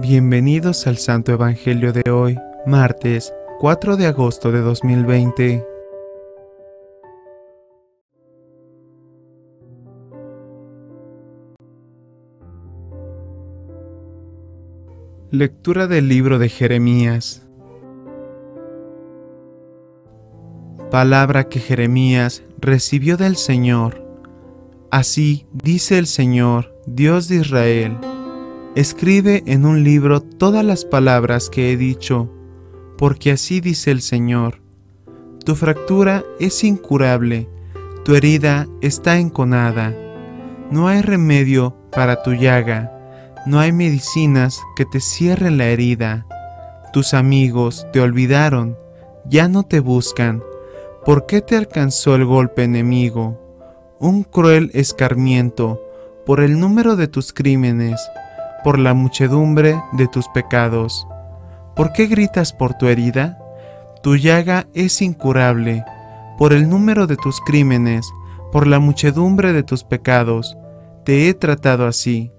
Bienvenidos al Santo Evangelio de hoy, martes 4 de agosto de 2020. Lectura del libro de Jeremías. Palabra que Jeremías recibió del Señor. Así dice el Señor, Dios de Israel. Escribe en un libro todas las palabras que he dicho, porque así dice el Señor. Tu fractura es incurable, tu herida está enconada. No hay remedio para tu llaga no hay medicinas que te cierren la herida. Tus amigos te olvidaron, ya no te buscan. ¿Por qué te alcanzó el golpe enemigo? Un cruel escarmiento por el número de tus crímenes, por la muchedumbre de tus pecados. ¿Por qué gritas por tu herida? Tu llaga es incurable, por el número de tus crímenes, por la muchedumbre de tus pecados. Te he tratado así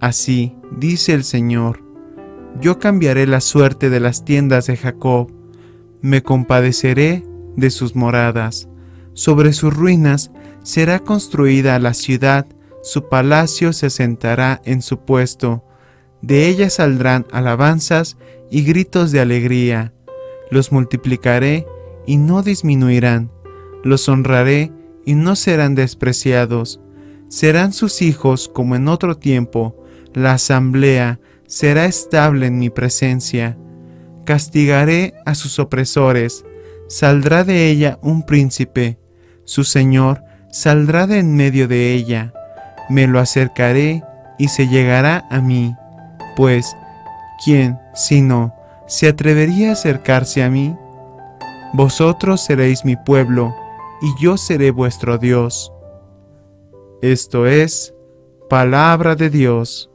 Así dice el Señor, yo cambiaré la suerte de las tiendas de Jacob, me compadeceré de sus moradas, sobre sus ruinas será construida la ciudad, su palacio se sentará en su puesto, de ella saldrán alabanzas y gritos de alegría, los multiplicaré y no disminuirán, los honraré y no serán despreciados, serán sus hijos como en otro tiempo, la asamblea será estable en mi presencia. Castigaré a sus opresores, saldrá de ella un príncipe, su Señor saldrá de en medio de ella, me lo acercaré y se llegará a mí, pues, ¿quién, si no, se atrevería a acercarse a mí? Vosotros seréis mi pueblo, y yo seré vuestro Dios. Esto es palabra de Dios.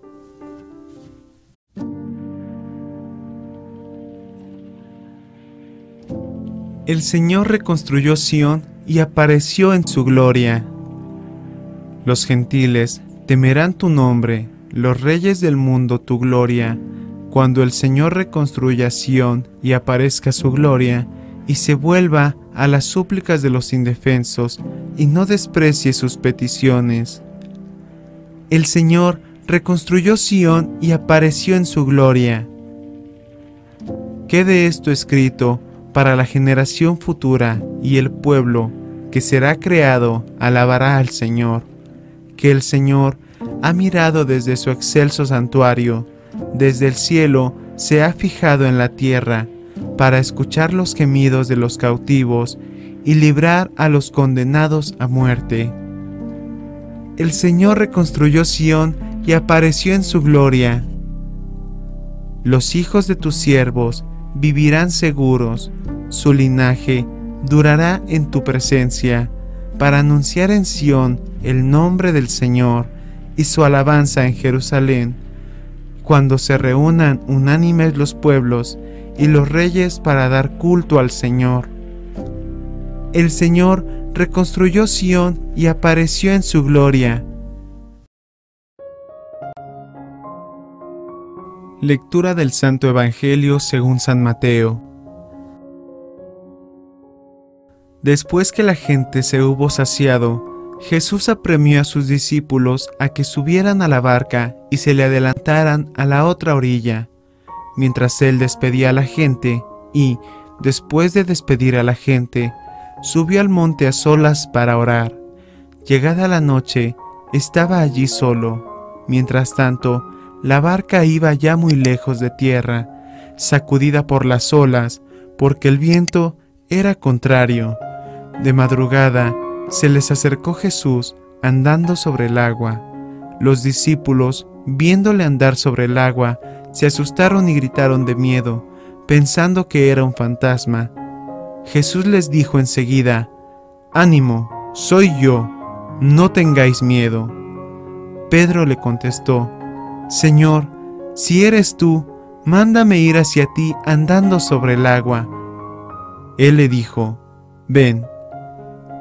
El Señor reconstruyó Sión y apareció en su gloria. Los gentiles temerán tu nombre, los reyes del mundo tu gloria, cuando el Señor reconstruya Sión y aparezca su gloria, y se vuelva a las súplicas de los indefensos, y no desprecie sus peticiones. El Señor reconstruyó Sión y apareció en su gloria. Quede esto escrito para la generación futura y el pueblo que será creado alabará al Señor, que el Señor ha mirado desde su excelso santuario, desde el cielo se ha fijado en la tierra, para escuchar los gemidos de los cautivos y librar a los condenados a muerte. El Señor reconstruyó Sión y apareció en su gloria. Los hijos de tus siervos vivirán seguros, su linaje durará en tu presencia, para anunciar en Sión el nombre del Señor y su alabanza en Jerusalén, cuando se reúnan unánimes los pueblos y los reyes para dar culto al Señor. El Señor reconstruyó Sión y apareció en su gloria. Lectura del Santo Evangelio según San Mateo. Después que la gente se hubo saciado, Jesús apremió a sus discípulos a que subieran a la barca y se le adelantaran a la otra orilla, mientras él despedía a la gente y, después de despedir a la gente, subió al monte a solas para orar. Llegada la noche, estaba allí solo. Mientras tanto, la barca iba ya muy lejos de tierra, sacudida por las olas, porque el viento era contrario. De madrugada se les acercó Jesús andando sobre el agua. Los discípulos, viéndole andar sobre el agua, se asustaron y gritaron de miedo, pensando que era un fantasma. Jesús les dijo enseguida, Ánimo, soy yo, no tengáis miedo. Pedro le contestó, Señor, si eres tú, mándame ir hacia ti andando sobre el agua. Él le dijo, Ven.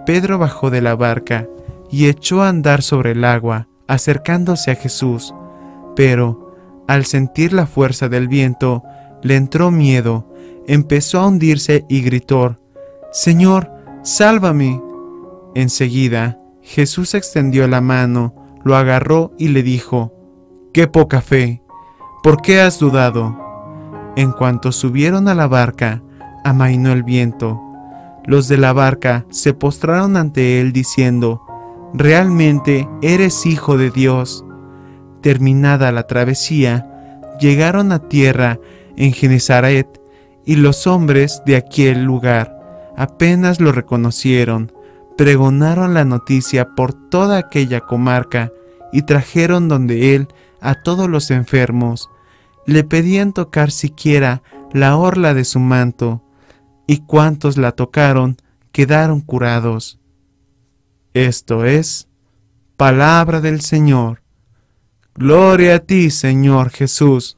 Pedro bajó de la barca y echó a andar sobre el agua, acercándose a Jesús. Pero, Al sentir la fuerza del viento, le entró miedo, empezó a hundirse y gritó, Señor, sálvame. Enseguida, Jesús extendió la mano, lo agarró y le dijo, Qué poca fe, ¿por qué has dudado? En cuanto subieron a la barca, amainó el viento. Los de la barca se postraron ante él diciendo, Realmente eres hijo de Dios. Terminada la travesía, llegaron a tierra en Genezaret, y los hombres de aquel lugar apenas lo reconocieron, pregonaron la noticia por toda aquella comarca y trajeron donde él a todos los enfermos. Le pedían tocar siquiera la orla de su manto, y cuantos la tocaron quedaron curados. Esto es palabra del Señor. Gloria a ti, Señor Jesús.